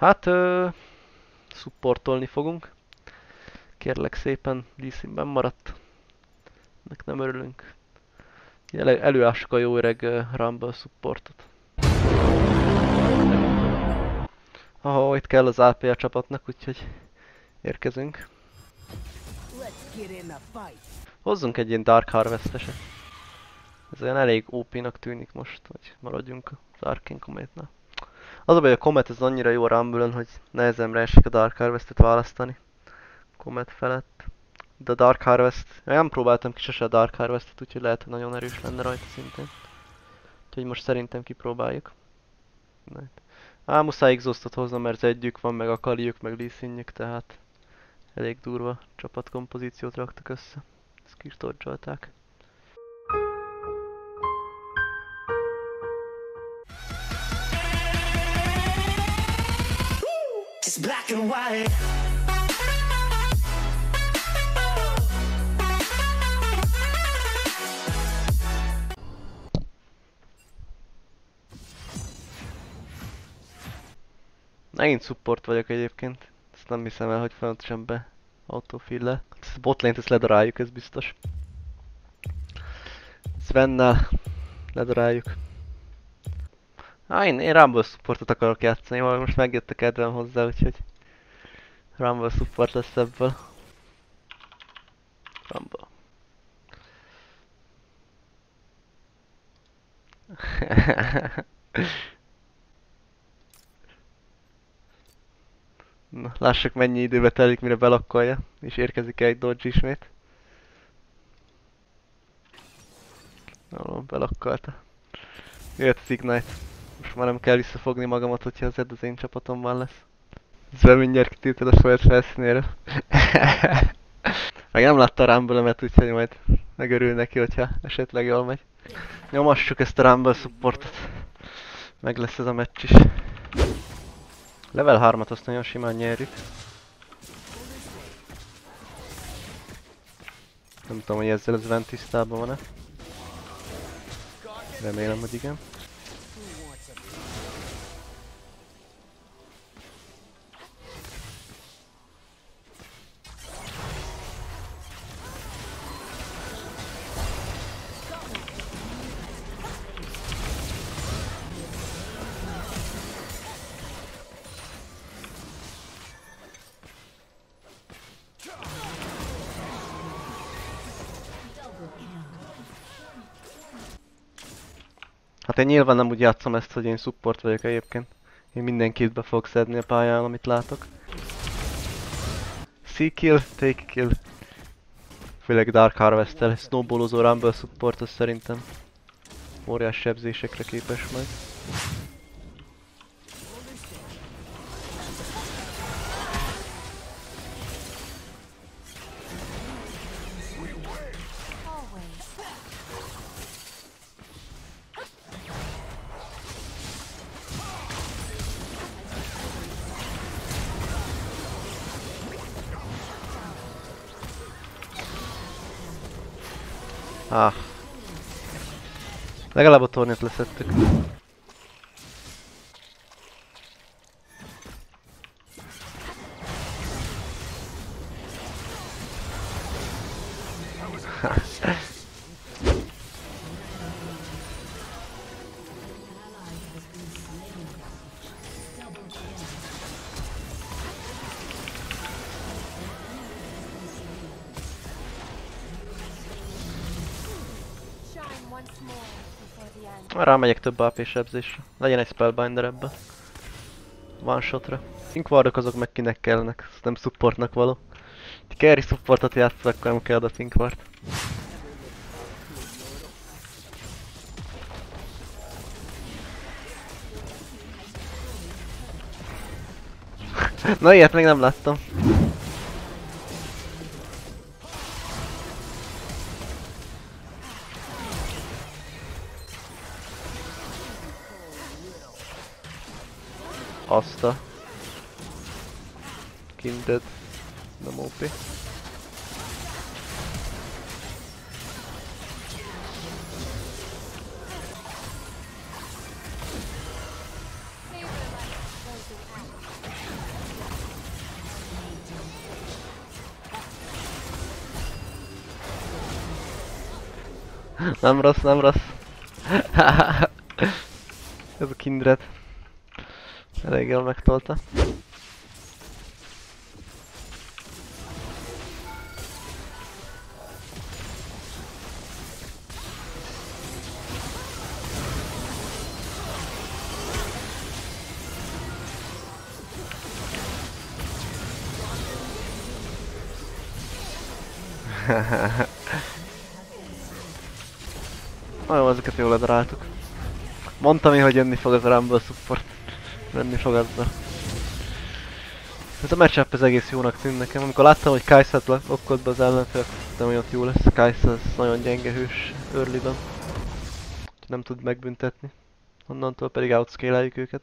Hát, ö, supportolni fogunk. Kérlek szépen, díszínben maradt. Ennek nem örülünk. Ele előássuk a jó öreg uh, Rumble supportot. Ahol itt kell az APA csapatnak, úgyhogy érkezünk. Hozzunk egy ilyen Dark Harvest-eset. Ez olyan elég OP-nak tűnik most, hogy maradjunk az Arcane Comet-nál. Az a baj, a Comet ez annyira jó rumble hogy nehezemre esik a Dark Harvest-et választani. Comet felett. De Dark Harvest, nem próbáltam ki sose a Dark Harvest-et, úgyhogy lehet, hogy nagyon erős lenne rajta szintén. Úgyhogy most szerintem kipróbáljuk. Itt. Á, muszáj exhaustot hoznom, mert együk van, meg a kaliuk, meg Lee tehát elég durva csapatkompozíciót raktak össze. Ezt kistorcsolták. It's black and white. Megint support vagyok egyébként. Ezt nem hiszem el, hogy folyamatosan be autofill-le. Ezt botlane ezt ledaráljuk, ez biztos. Svennel ledaráljuk. Á, én, én Rumble supportot akarok játszani, valahogy most megjött a kedvem hozzá, úgyhogy Rumble support lesz ebből. Rumble. Na, lássuk mennyi időbe telik, mire belakkolja, és érkezik -e egy dodge ismét. Valóban belakkolta. Jött az Ignite. Most már nem kell visszafogni magamat, hogyha az Ed az én csapatomban lesz. Ezzel mindjárt kitiltad a saját felszínéről. Meg nem látta a rumble úgyhogy majd megörül neki, hogyha esetleg jól megy. Nyomassuk ezt a Rumble supportot. Meg lesz ez a meccs is. Level 3-at azt nagyon simán nyerjük. Nem tudom, hogy ezzel az Vent tisztában van-e. Remélem, hogy igen. Én nyilván nem úgy játszom ezt, hogy én support vagyok egyébként. Én mindenkit be fogok szedni a pályán, amit látok. See kill, take kill. Főleg Dark Harvest-tel, snowballozó Rumble support az szerintem óriás sebzésekre képes majd. Ah. Legalább a tornyot leszettük. Shine Rámegyek több AP sebzésre. Legyen egy spellbinder ebbe. One shotra. Tinkwardok azok meg kinek kellnek, azt nem supportnak való. Ha carry supportot játszol, akkor nem kell a Tinkward. Na ilyet még nem láttam. azt a kintet. Nem OP. Nem rossz, nem rossz. Ez a kindred. Elég jól megtolta. Nagyon ezeket jól ledaráltuk. Mondtam én, hogy jönni fog az Rumble support. Menni fog azzal. Ez a matchup ez egész jónak tűnt nekem. Amikor láttam, hogy Kai'Sa-t okkolt be az ellenfél, hogy ott jó lesz. Kai'Sa az nagyon gyenge hős early-ben. Nem tud megbüntetni. Onnantól pedig outscale őket.